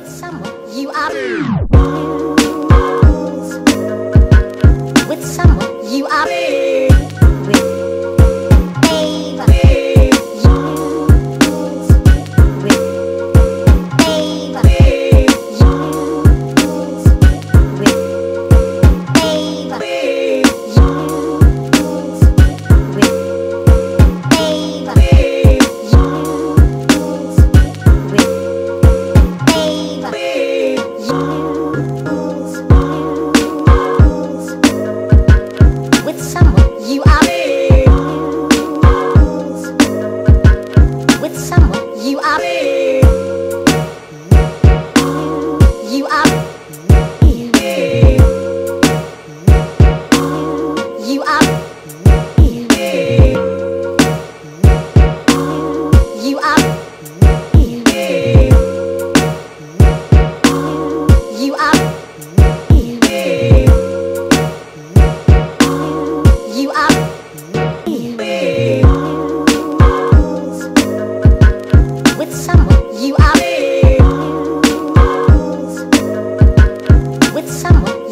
with someone. You are with someone you are You are. Me.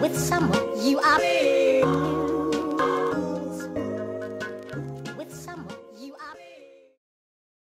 with someone you are.